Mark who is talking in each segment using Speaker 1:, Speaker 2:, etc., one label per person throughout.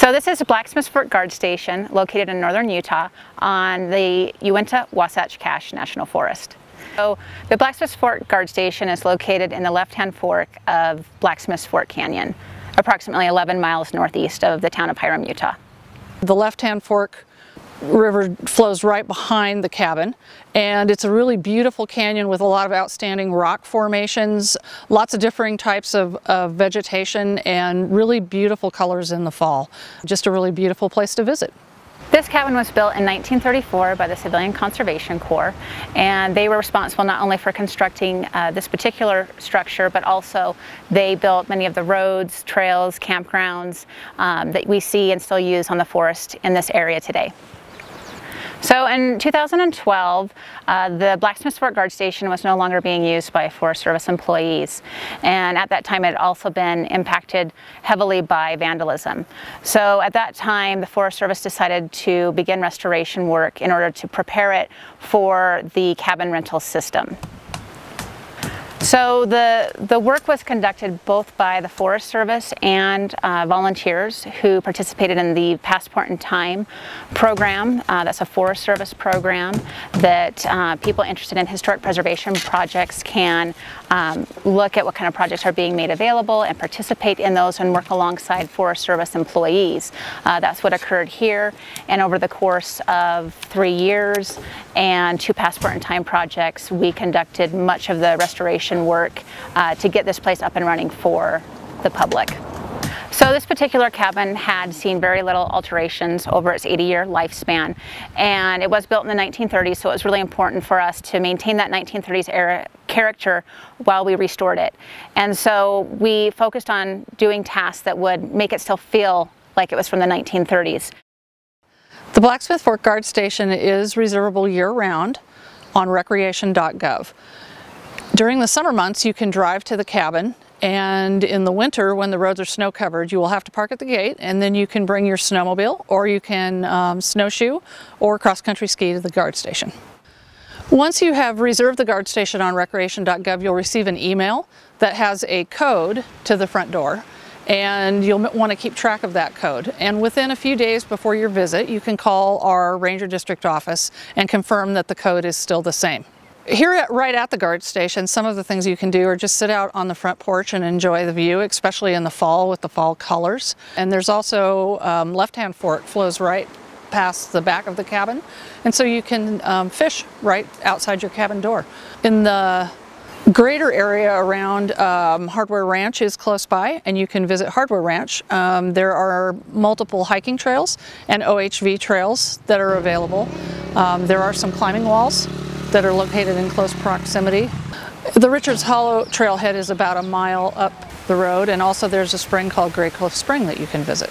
Speaker 1: So this is Blacksmiths Fork Guard Station located in northern Utah on the Uinta Wasatch Cache National Forest. So the Blacksmiths Fork Guard Station is located in the left-hand fork of Blacksmiths Fork Canyon, approximately 11 miles northeast of the town of Hyrum, Utah.
Speaker 2: The left-hand fork river flows right behind the cabin and it's a really beautiful canyon with a lot of outstanding rock formations, lots of differing types of, of, vegetation and really beautiful colors in the fall. Just a really beautiful place to visit.
Speaker 1: This cabin was built in 1934 by the Civilian Conservation Corps and they were responsible not only for constructing uh, this particular structure but also they built many of the roads, trails, campgrounds um, that we see and still use on the forest in this area today. So in 2012, uh, the Blacksmith Fork Guard Station was no longer being used by Forest Service employees. And at that time, it had also been impacted heavily by vandalism. So at that time, the Forest Service decided to begin restoration work in order to prepare it for the cabin rental system. So the, the work was conducted both by the Forest Service and uh, volunteers who participated in the Passport in Time program. Uh, that's a Forest Service program that uh, people interested in historic preservation projects can um, look at what kind of projects are being made available and participate in those and work alongside Forest Service employees. Uh, that's what occurred here and over the course of three years and two Passport in Time projects we conducted much of the restoration work uh, to get this place up and running for the public. So this particular cabin had seen very little alterations over its 80-year lifespan and it was built in the 1930s so it was really important for us to maintain that 1930s era character while we restored it. And so we focused on doing tasks that would make it still feel like it was from the 1930s.
Speaker 2: The Blacksmith Fork Guard Station is reservable year-round on recreation.gov. During the summer months you can drive to the cabin and in the winter when the roads are snow covered you will have to park at the gate and then you can bring your snowmobile or you can um, snowshoe or cross-country ski to the guard station. Once you have reserved the guard station on recreation.gov you'll receive an email that has a code to the front door and you'll want to keep track of that code. And within a few days before your visit, you can call our Ranger District office and confirm that the code is still the same. Here at, right at the guard station, some of the things you can do are just sit out on the front porch and enjoy the view, especially in the fall with the fall colors. And there's also um, left-hand fork flows right past the back of the cabin. And so you can um, fish right outside your cabin door. In the greater area around um, Hardware Ranch is close by and you can visit Hardware Ranch. Um, there are multiple hiking trails and OHV trails that are available. Um, there are some climbing walls that are located in close proximity. The Richards Hollow trailhead is about a mile up the road and also there's a spring called Gray Cliff Spring that you can visit.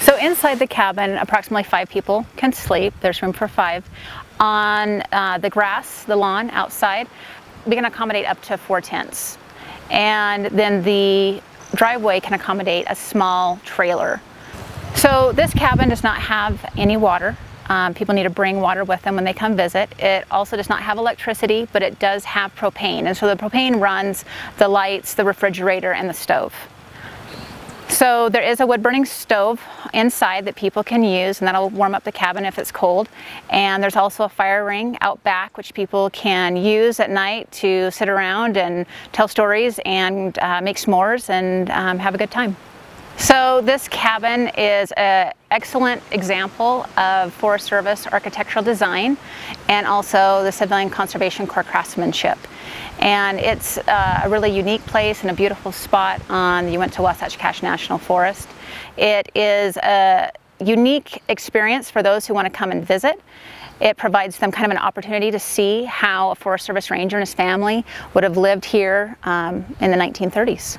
Speaker 1: So inside the cabin, approximately five people can sleep. There's room for five. On uh, the grass, the lawn outside, we can accommodate up to four tents. And then the driveway can accommodate a small trailer. So this cabin does not have any water. Um, people need to bring water with them when they come visit. It also does not have electricity, but it does have propane. And so the propane runs the lights, the refrigerator, and the stove. So there is a wood burning stove inside that people can use and that'll warm up the cabin if it's cold. And there's also a fire ring out back which people can use at night to sit around and tell stories and uh, make s'mores and um, have a good time. So this cabin is an excellent example of Forest Service architectural design and also the Civilian Conservation Corps craftsmanship. And it's uh, a really unique place and a beautiful spot on the Uinta Wasatch Cache National Forest. It is a unique experience for those who want to come and visit. It provides them kind of an opportunity to see how a Forest Service ranger and his family would have lived here um, in the 1930s.